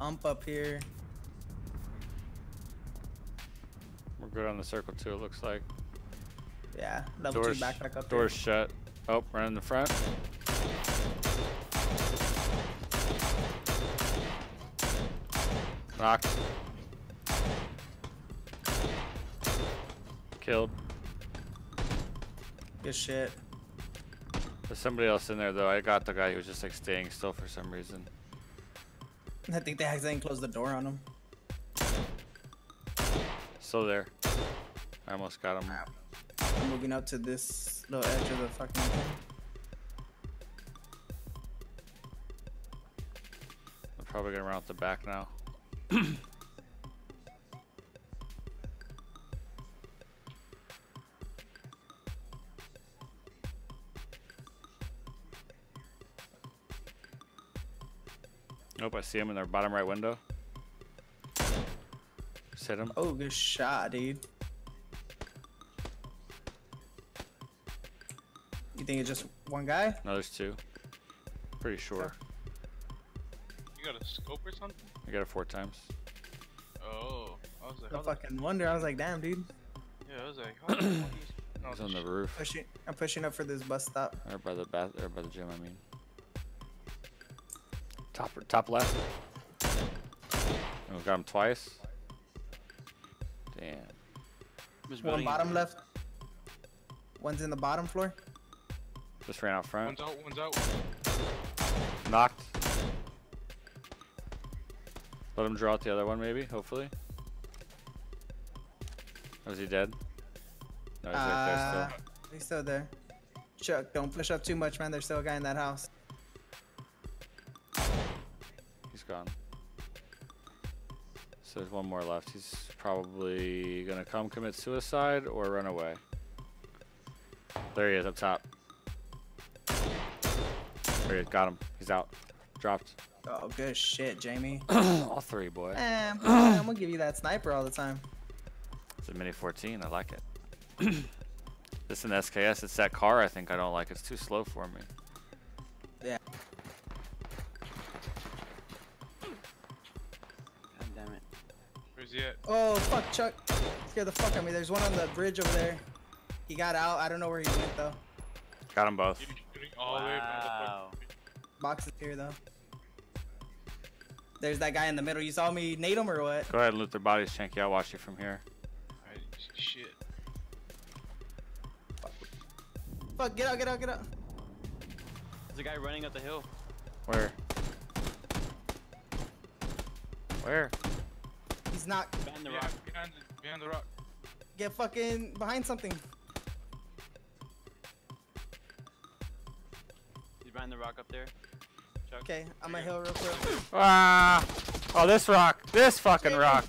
ump up here. We're good on the circle too, it looks like. Yeah, level Doors, two backpack up doors shut. Oh, right in the front. Knocked. Killed. Good shit. There's somebody else in there though. I got the guy who was just like staying still for some reason. I think they accidentally closed the door on him. Still there. I almost got him. I'm moving up to this little edge of the fucking thing. I'm probably gonna run out the back now. Nope, I see him in their bottom right window. Just hit him. Oh, good shot, dude. You think it's just one guy? No, there's two. Pretty sure. You got a scope or something? I got it four times. Oh, I was like, No how the- fucking wonder. I was like, damn, dude. yeah, I was like, how the he's- no, He's on the roof. Pushing, I'm pushing up for this bus stop. Or by the bath or by the gym, I mean. Top top left. Oh, got him twice. Damn. Who's One building? bottom left. One's in the bottom floor. Just ran out front. One's out, one's out. Knocked. Let him draw out the other one, maybe. Hopefully. Was he dead? No, he's right Uh, there still. he's still there. Chuck, don't push up too much, man. There's still a guy in that house. Gone. So there's one more left. He's probably gonna come commit suicide or run away. There he is up top. There he is. Got him. He's out. Dropped. Oh, good shit, Jamie. All three, boy. Eh, I'm gonna give you that sniper all the time. It's a Mini 14. I like it. this is an SKS. It's that car I think I don't like. It's too slow for me. Yeah. Where's he at? Oh, fuck, Chuck. Scared the fuck out of me. There's one on the bridge over there. He got out. I don't know where he went, though. Got them both. Shooting, shooting all the the Wow. fucking- Box is here, though. There's that guy in the middle. You saw me nade him or what? Go ahead and loot their bodies, Shanky. I'll watch you from here. Alright, Shit. Fuck, get out, get out, get out. There's a guy running up the hill. Where? Where? He's not. Behind the Yeah, rock. behind the, behind the rock. Get fucking behind something. He's behind the rock up there. Chuck. Okay, I'm gonna heal real quick. Ah! Oh, this rock. This fucking rock.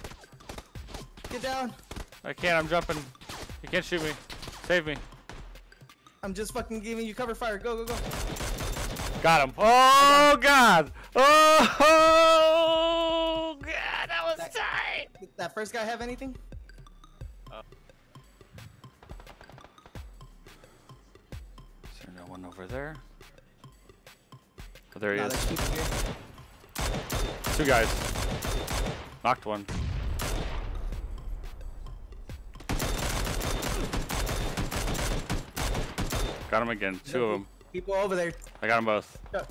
Get down. I can't. I'm jumping. You can't shoot me. Save me. I'm just fucking giving you cover fire. Go, go, go. Got him. Oh god. Oh god. That was That- tight. Did that first guy have anything? Is there no one over there? Oh, there he Nah, is. there's here. Two guys. Knocked one. Got him again. Two of them. People over there. I got them both. Chuck.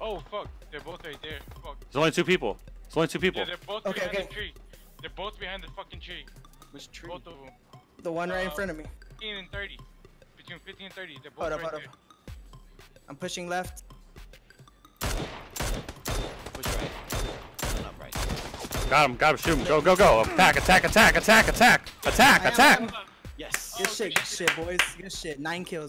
Oh fuck, they're both right there. Fuck. There's only two people. There's only two people. Yeah, they're both Okay, behind okay. the tree. They're both behind the fucking tree. Which tree? Both of them. The one right in Uh, front of me. 15 and 30. Between 15 and 30. They're both Hold up, right hold there. up. I'm pushing left. Push right. Not right. Got him. Got him. Shoot him. Go, go, go. Attack, attack, attack, attack, attack, attack, attack. Yes. Good shit, good shit, boys. Good shit. Nine kills.